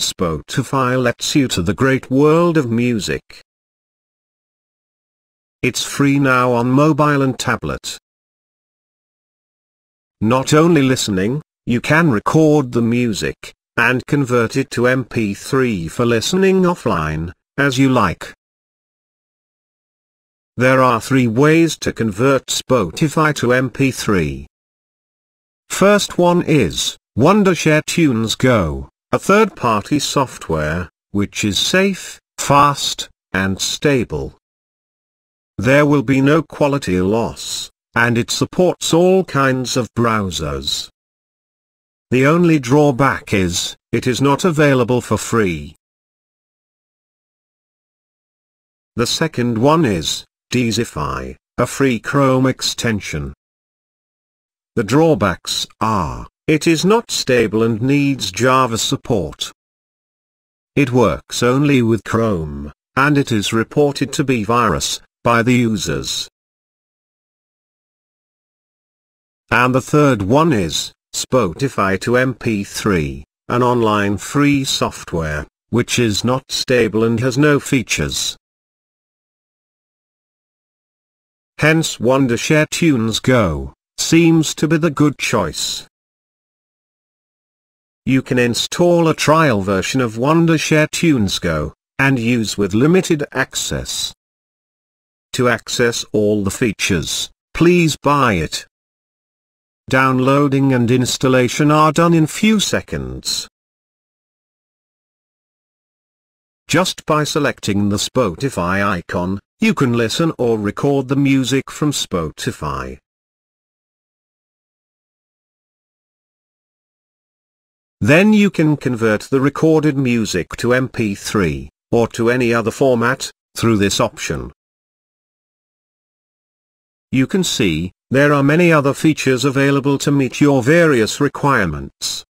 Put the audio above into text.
Spotify lets you to the great world of music. It's free now on mobile and tablet. Not only listening, you can record the music, and convert it to MP3 for listening offline, as you like. There are three ways to convert Spotify to MP3. First one is, Wondershare TunesGo, a third-party software, which is safe, fast, and stable. There will be no quality loss, and it supports all kinds of browsers. The only drawback is, it is not available for free. The second one is, Deezify, a free Chrome extension. The drawbacks are, it is not stable and needs Java support. It works only with Chrome, and it is reported to be virus, by the users. And the third one is, Spotify to MP3, an online free software, which is not stable and has no features. Hence Wondershare TunesGo, seems to be the good choice. You can install a trial version of Wondershare TunesGo, and use with limited access. To access all the features, please buy it. Downloading and installation are done in few seconds. Just by selecting the Spotify icon, you can listen or record the music from Spotify. Then you can convert the recorded music to MP3, or to any other format, through this option. You can see, there are many other features available to meet your various requirements.